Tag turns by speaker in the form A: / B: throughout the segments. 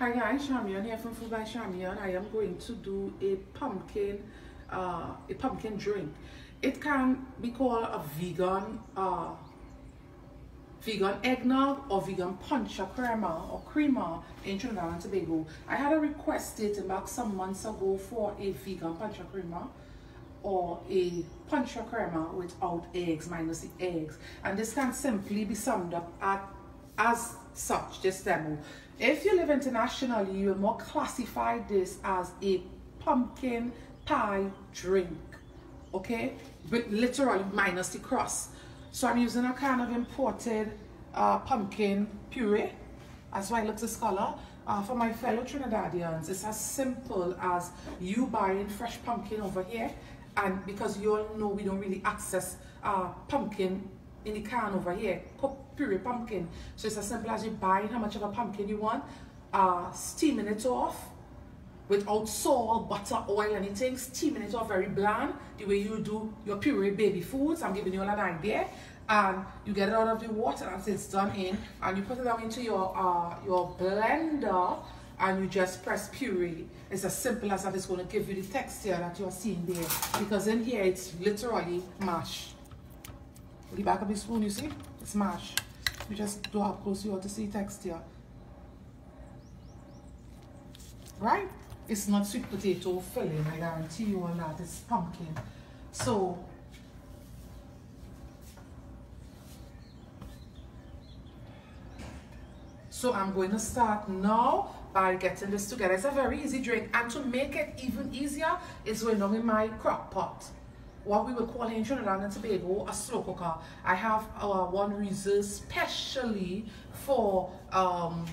A: Hi guys, Chamion here from Food by Chamion. I am going to do a pumpkin, uh, a pumpkin drink. It can be called a vegan, uh, vegan eggnog or vegan punch or crema or creamer in Trinidad and Tobago. I had a request dating back some months ago for a vegan punch or creamer or a punch or crema without eggs, minus the eggs. And this can simply be summed up at, as such, this demo. If you live internationally, you will more classify this as a pumpkin pie drink, okay? But literally minus the crust. So I'm using a kind of imported uh, pumpkin puree. That's why it looks this color. Uh, for my fellow Trinidadians, it's as simple as you buying fresh pumpkin over here. And because you all know we don't really access uh, pumpkin in the can over here, puree pumpkin. So it's as simple as you buying how much of a pumpkin you want, uh, steaming it off without salt, butter, oil, anything, steaming it off very bland, the way you do your puree baby foods. I'm giving you all an idea. And you get it out of the water as it's done in, and you put it down into your uh, your blender, and you just press puree. It's as simple as that. It's going to give you the texture that you're seeing there. Because in here, it's literally mash. The back of the spoon, you see? It's mash. You just do up close you want to see texture. Right? It's not sweet potato filling, I guarantee you all that. It's pumpkin. So, so I'm going to start now by getting this together. It's a very easy drink. And to make it even easier, it's going on in my crock pot what we would call here in Trinidad and Tobago a slow cooker. I have uh, one reserved specially for um,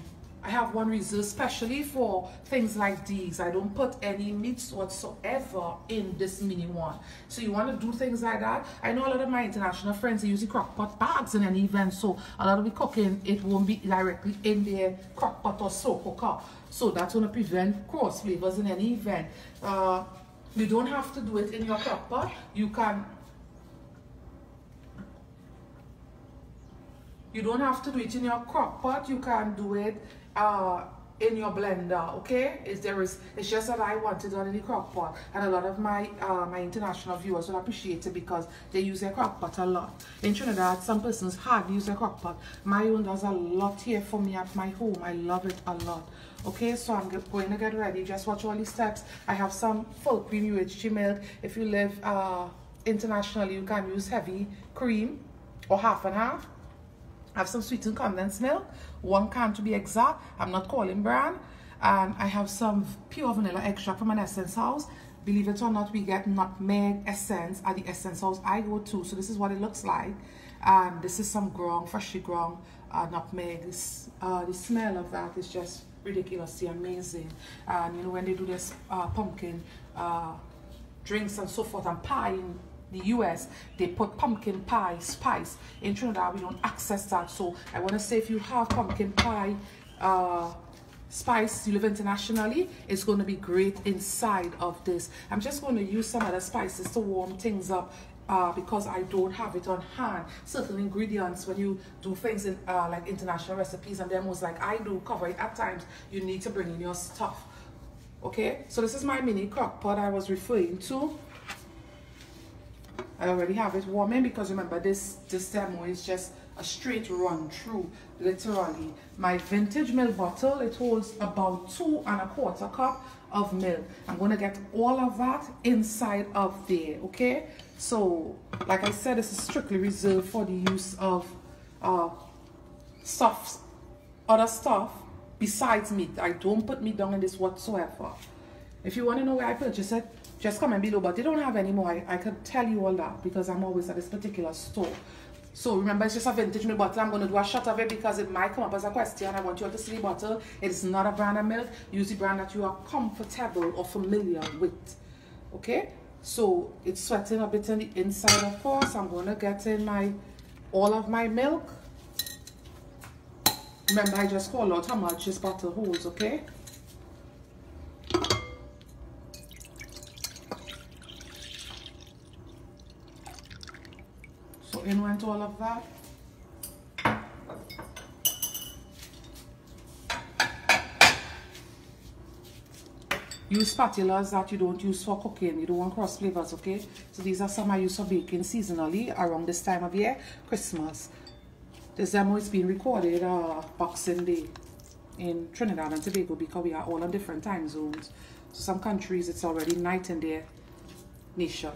A: I have one reserved specially for things like these. I don't put any meats whatsoever in this mini one. So you want to do things like that. I know a lot of my international friends are using crock pot bags in an event. So a lot of the cooking, it won't be directly in their crock pot or slow cooker. So that's going to prevent cross flavors in any event. Uh, you don't have to do it in your crock pot. You can You don't have to do it in your crock pot. You can do it uh, in your blender, okay? Is there is it's just that I want it done in the crock pot, and a lot of my uh, my international viewers will appreciate it because they use their crock pot a lot. In Trinidad, some persons hardly use their crock pot. My own does a lot here for me at my home. I love it a lot. Okay, so I'm going to get ready. Just watch all these steps. I have some full cream UHT milk. If you live uh, internationally, you can use heavy cream or half and half. I have some sweetened condensed milk, one can to be exact. I'm not calling brand. And I have some pure vanilla extract from an essence house. Believe it or not, we get nutmeg essence at the essence house I go to. So this is what it looks like. And this is some ground, freshly ground uh, nutmeg. This, uh, the smell of that is just ridiculously amazing. And you know, when they do this uh, pumpkin uh, drinks and so forth and pie in the US, they put pumpkin pie spice. In Trinidad, we don't access that. So I want to say if you have pumpkin pie uh, spice, you live internationally, it's going to be great inside of this. I'm just going to use some other spices to warm things up uh, because I don't have it on hand. Certain ingredients when you do things in uh, like international recipes and demos like I do cover it at times, you need to bring in your stuff. Okay, so this is my mini crock pot I was referring to. I already have it warming because remember this, this demo is just a straight run through, literally. My vintage milk bottle, it holds about two and a quarter cup of milk. I'm to get all of that inside of there, okay? So, like I said, this is strictly reserved for the use of uh, stuff, other stuff besides meat. I don't put meat down in this whatsoever. If you want to know where I purchase it, just comment below. But they don't have any more. I, I can tell you all that because I'm always at this particular store. So remember, it's just a vintage milk bottle. I'm going to do a shot of it because it might come up as a question. I want you all to see the bottle. It is not a brand of milk. Use the brand that you are comfortable or familiar with. Okay? So it's sweating a bit on the inside, of course. I'm going to get in my all of my milk. Remember, I just call out how much this bottle holds, okay? So in went all of that. Use spatulas that you don't use for cooking. You don't want cross flavors, okay? So these are some I use for baking seasonally around this time of year, Christmas. This demo is being recorded uh, Boxing Day in Trinidad and Tobago because we are all on different time zones. So some countries it's already night in their nation.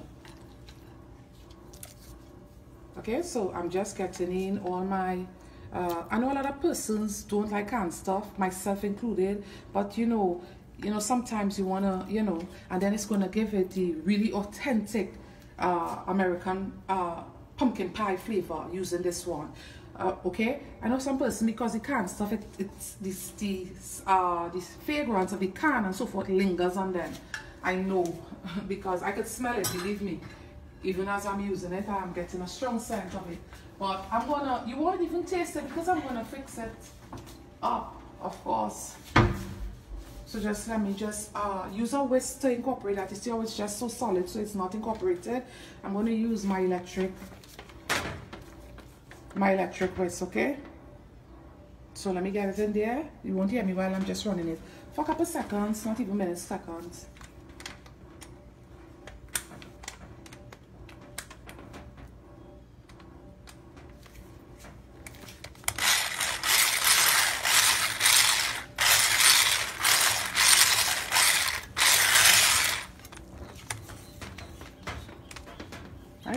A: Okay, so I'm just getting in all my uh, I know a lot of persons don't like canned stuff, myself included, but you know, you know, sometimes you wanna, you know, and then it's gonna give it the really authentic uh, American uh, pumpkin pie flavor using this one. Uh, okay, I know some person because the canned stuff, it, it's this the uh this fragrance of the can and so forth lingers on them. I know because I could smell it. Believe me, even as I'm using it, I'm getting a strong scent of it. But I'm gonna, you won't even taste it because I'm gonna fix it up, of course. So just let me just uh, use a whisk to incorporate that. You see how it's just so solid, so it's not incorporated. I'm gonna use my electric, my electric whisk, okay? So let me get it in there. You won't hear me while I'm just running it. For a couple seconds, not even minutes, seconds.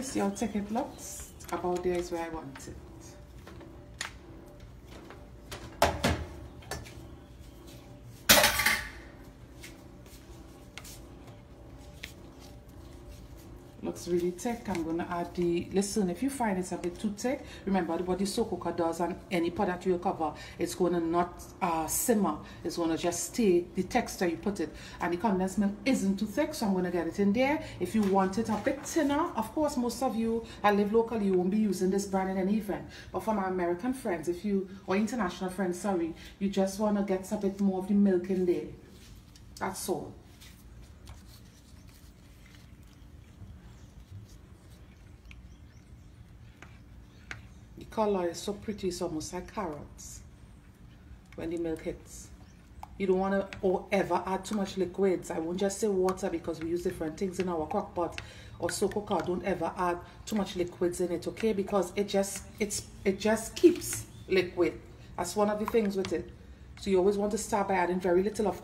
A: See how thick it looks about there is where I want it looks really thick i'm to add the listen if you find it's a bit too thick remember what the slow cooker does and any pot that you cover it's to not uh, simmer. It's to just stay the texture you put it. And the condensed milk isn't too thick so i'm to get it in there. If you want it a bit thinner of course most of you I live locally you won't be using this brand in any event. But for my american friends if you or international friends sorry you just want to get a bit more of the milk in there. That's all color is so pretty, it's almost like carrots when the milk hits. You don't want to or ever add too much liquids. I won't just say water because we use different things in our crock pot or slow cooker. Don't ever add too much liquids in it, okay? Because it just it's it just keeps liquid. That's one of the things with it. So you always want to start by adding very little of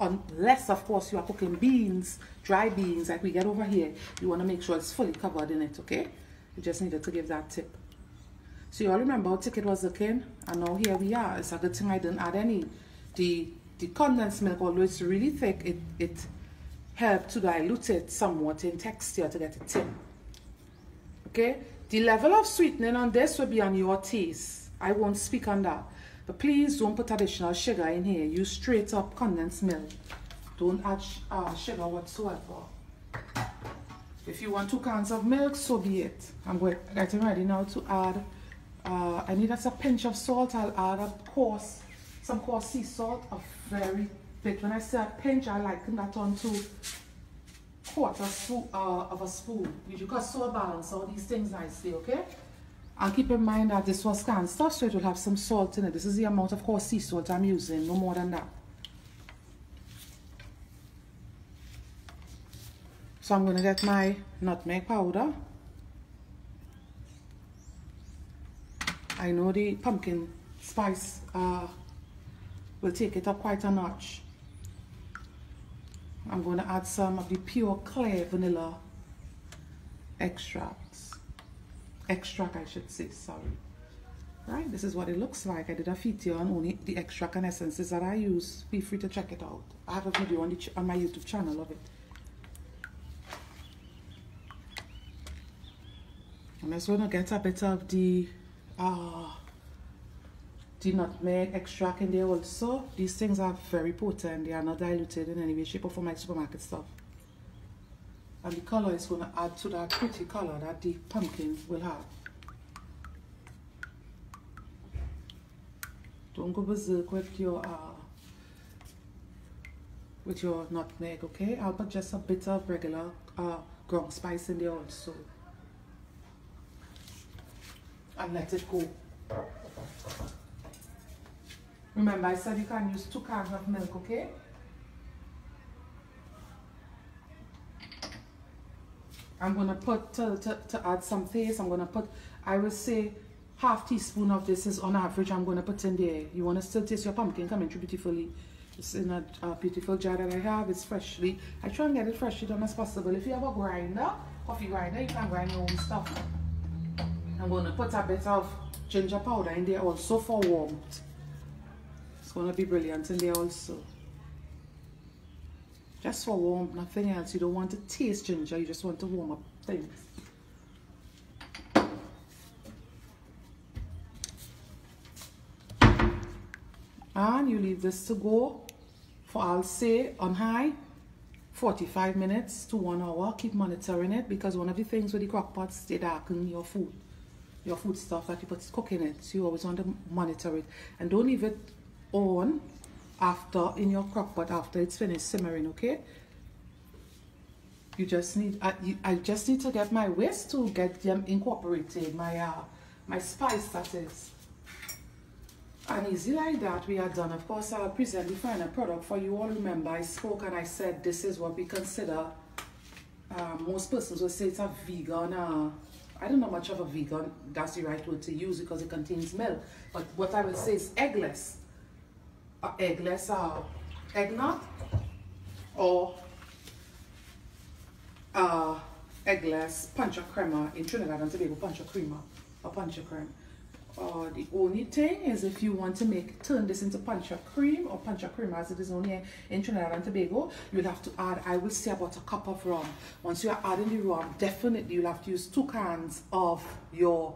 A: unless of course you are cooking beans, dry beans like we get over here. You want to make sure it's fully covered in it, okay? You just needed to give that tip. So you all remember how thick it was looking? And now here we are. It's a good thing I didn't add any. The the condensed milk, although it's really thick, it, it helped to dilute it somewhat in texture to get it thin. Okay? The level of sweetening on this will be on your taste. I won't speak on that. But please don't put additional sugar in here. Use straight up condensed milk. Don't add uh, sugar whatsoever. If you want two cans of milk, so be it. I'm getting ready now to add uh, I need a pinch of salt. I'll add a coarse, some coarse sea salt, a very bit. When I say a pinch, I liken that onto quarter spoon, uh, of a spoon. You can so balance all these things nicely, okay? And keep in mind that this was canned stuff, so it will have some salt in it. This is the amount of coarse sea salt I'm using, no more than that. So I'm going to get my nutmeg powder. I know the pumpkin spice uh, will take it up quite a notch. I'm going to add some of the pure clear vanilla extracts. Extract, I should say, sorry. Right, this is what it looks like. I did a video on only the extract and essences that I use. Feel free to check it out. I have a video on, the on my YouTube channel of it. I'm just going to get a bit of the uh, the nutmeg extract in there also. These things are very potent. They are not diluted in any way, shape or form like supermarket stuff. And the color is going to add to that pretty color that the pumpkin will have. Don't go berserk with your uh, with your nutmeg, okay? I'll put just a bit of regular uh, ground spice in there also and let it go. Remember I said you can use two cans of milk, okay? I'm gonna put, to, to, add some taste, I'm gonna put, I will say half teaspoon of this is on average I'm gonna put in there. You wanna still taste your pumpkin coming through beautifully. It's in a, a, beautiful jar that I have. It's freshly. I try and get it freshly done as possible. If you have a grinder, coffee grinder, you can grind your own stuff. I'm gonna put a bit of ginger powder in there also for warmth. It's gonna be brilliant in there also. Just for warmth, nothing else. You don't want to taste ginger, you just want to warm up things. And you leave this to go for I'll say on high 45 minutes to one hour. Keep monitoring it because one of the things with the crock pots, they darken your food. Your food stuff that you put cooking it. So you always want to monitor it. And don't leave it on after in your crock pot after it's finished simmering okay you just need I, I just need to get my whisk to get them incorporated my uh my spice that is and easy like that we are done of course i'll present the final product for you all remember i spoke and i said this is what we consider uh, most persons will say it's a vegan uh, I don't know much of a vegan, that's the right word to use because it contains milk. But what I will say is eggless uh, eggless uh, eggnog or uh, eggless pancha crema in Trinidad and Tobago, pancha crema or pancha creme. Uh, the only thing is if you want to make turn this into pancha cream or pancha cream as it is only in Trinidad and Tobago, you'll have to add, I will say about a cup of rum. Once you are adding the rum, definitely you'll have to use two cans of your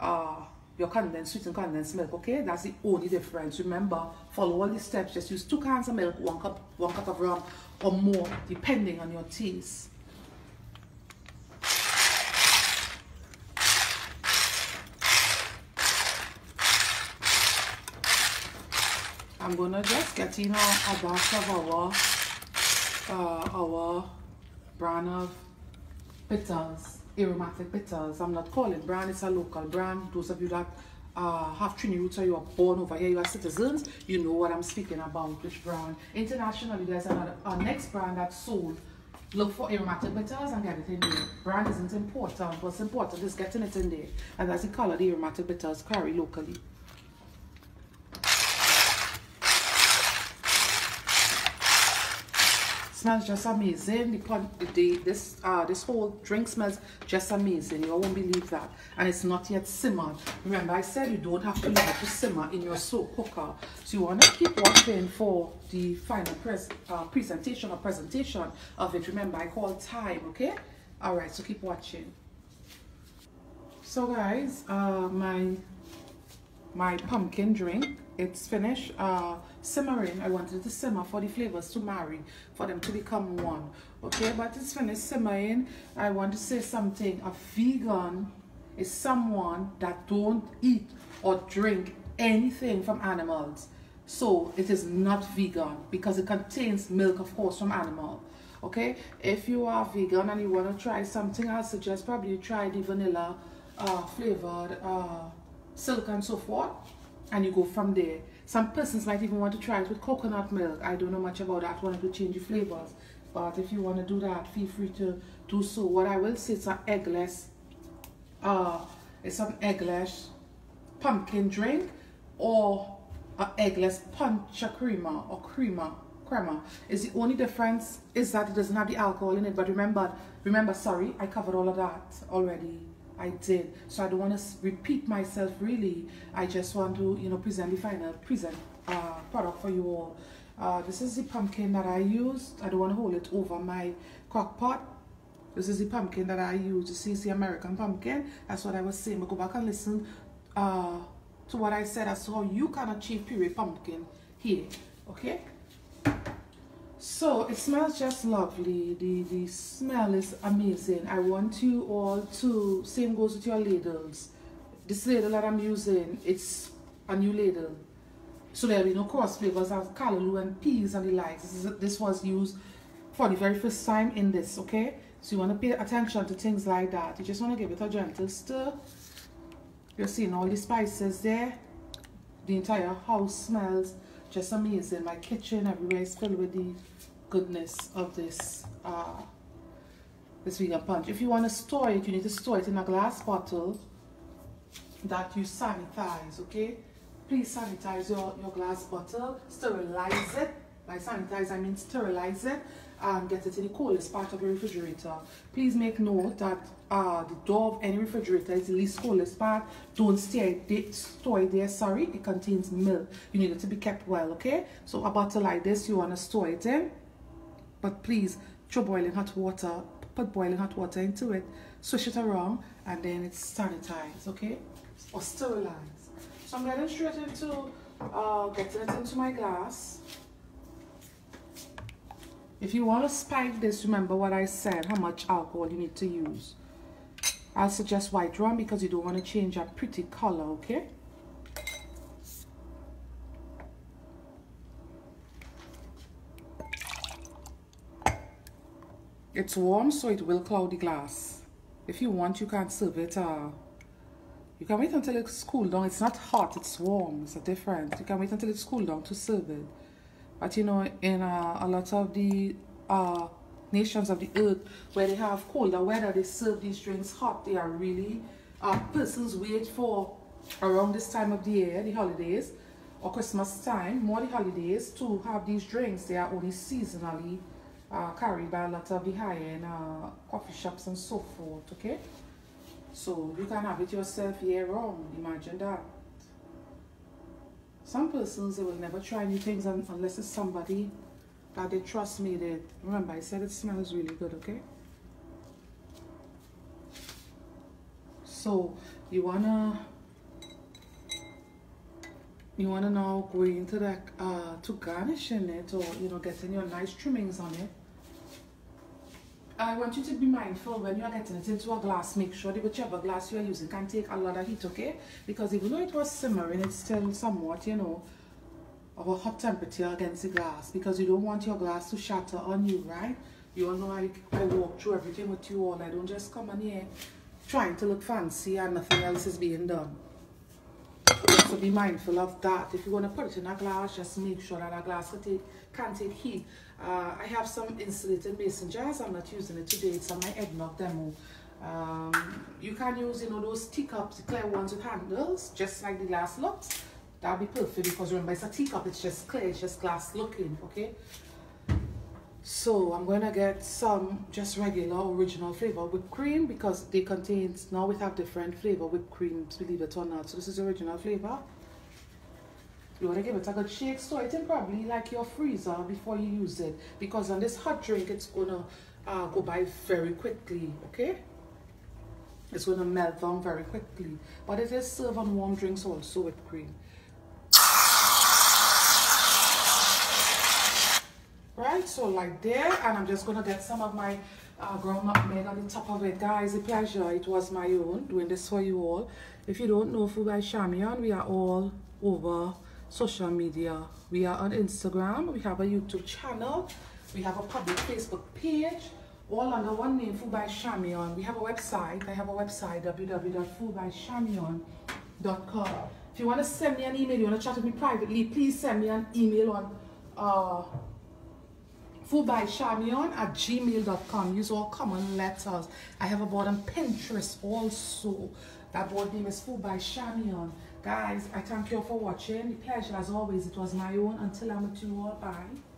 A: uh, your condensed sweetened condensed milk, okay? That's the only difference. Remember, follow all the steps. Just use two cans of milk, one cup, one cup of rum, or more, depending on your taste. I'm gonna just get in a, a batch of our uh, our brand of bitters aromatic bitters. I'm not calling brand, it's a local brand. Those of you that uh, have Trini roots or you are born over here, you are citizens, you know what I'm speaking about, which brand. Internationally, there's another uh, next brand that's sold. Look for aromatic bitters and get it in there. Brand isn't important. What's important is getting it in there. And that's the color the aromatic bitters carry locally. Smells just amazing. The, the, this uh, this whole drink smells just amazing. You won't believe that. And it's not yet simmered. Remember, I said you don't have to it simmer in your slow cooker. So you want to keep watching for the final pres uh, presentation or presentation of it. Remember, I call time, okay? All right, so keep watching. So guys, uh, my my pumpkin drink it's finished uh, simmering. I wanted to simmer for the flavors to marry, for them to become one. Okay, but it's finished simmering. I want to say something. A vegan is someone that don't eat or drink anything from animals. So it is not vegan because it contains milk, of course, from animal. Okay, if you are vegan and you want to try something, I suggest probably you try the vanilla uh, flavored uh, silk and so forth and you go from there. Some persons might even want to try it with coconut milk. I don't know much about that one, to change the flavors. But if you want to do that, feel free to do so. What I will say, it's an eggless, uh, it's an eggless pumpkin drink or an eggless punch crema or crema crema is the only difference is that it doesn't have the alcohol in it but remember remember sorry i covered all of that already I did. So I don't want to repeat myself really. I just want to, you know, present the final present uh, product for you all. Uh, this is the pumpkin that I used. I don't want to hold it over my crock pot. This is the pumpkin that I used. This is the American pumpkin. That's what I was saying. But go back and listen uh, to what I said as how you can achieve puree pumpkin here. Okay? So it smells just lovely. The, the smell is amazing. I want you all to, same goes with your ladles. This ladle that I'm using, it's a new ladle. So there'll be no cross flavors of callaloo and peas and the likes. This, is, this was used for the very first time in this, okay? So you want to pay attention to things like that. You just want to give it a gentle stir. You're seeing all the spices there. The entire house smells just amazing. My kitchen everywhere is filled with the goodness of this uh, this vegan punch. If you want to store it, you need to store it in a glass bottle that you sanitize, okay? Please sanitize your, your glass bottle, sterilize it. By sanitize, I mean sterilize it and get it in the coldest part of your refrigerator. Please make note that uh, the door of any refrigerator is the least coldest part. Don't stay, store it there, sorry, it contains milk. You need it to be kept well, okay? So a bottle like this, you want to store it in. But please, throw boiling hot water, put boiling hot water into it, swish it around, and then it's sanitized, okay? Or sterilized. So I'm getting straight into uh, getting it into my glass. If you want to spike this, remember what I said, how much alcohol you need to use. I'll suggest white rum because you don't want to change a pretty color, okay? It's warm, so it will cloud the glass. If you want, you can serve it. Uh, you can wait until it's cooled down. It's not hot, it's warm. It's a difference. You can wait until it's cooled down to serve it. But you know, in uh, a lot of the uh, nations of the earth where they have colder weather, they serve these drinks hot. They are really, uh, persons wait for around this time of the year, the holidays, or Christmas time, more the holidays, to have these drinks. They are only seasonally uh, carried by a lot of the high-end uh, coffee shops and so forth, okay? So you can have it yourself year round, imagine that. Some persons, they will never try new things unless it's somebody that they trust me that, remember I said it smells really good, okay? So you wanna, you wanna now go into that, uh, to garnishing it or, you know, getting your nice trimmings on it. I want you to be mindful when you are getting it into a glass, make sure that whichever glass you are using can take a lot of heat, okay? Because even though it was simmering, it's still somewhat, you know, of a hot temperature against the glass because you don't want your glass to shatter on you, right? You all know I, I walk through everything with you all. I don't just come on here trying to look fancy and nothing else is being done. So be mindful of that. If you want to put it in a glass, just make sure that a glass can take, can take heat. Uh, I have some insulated mason jars. I'm not using it today. It's on my eggnog demo. Um, you can use, you know, those teacups, the clear ones with handles, just like the glass looks. That'll be perfect because remember, it's a teacup. It's just clear. It's just glass looking, okay? So I'm going to get some just regular original flavor whipped cream because they contain, now we have different flavor whipped creams, believe it or not. So this is original flavor. You want to give it a good shake, store it in probably like your freezer before you use it. Because on this hot drink, it's going to uh, go by very quickly, okay? It's going to melt down very quickly. But it is served on warm drinks also with cream. Right, so like there, and I'm just going to get some of my uh, ground nutmeg on the top of it. Guys, a pleasure. It was my own doing this for you all. If you don't know Food by Chamion, we are all over social media. We are on Instagram, we have a YouTube channel, we have a public Facebook page, all under one name, Food by Chamion. We have a website, I have a website, www.foodbychamion.com. If you want to send me an email, you want to chat with me privately, please send me an email on uh, foodbychamion at gmail.com. Use all common letters. I have a board on Pinterest also. That board name is Food by Chamion. Guys, I thank you all for watching. Pleasure as always. It was my own. Until I'm with you all. Bye.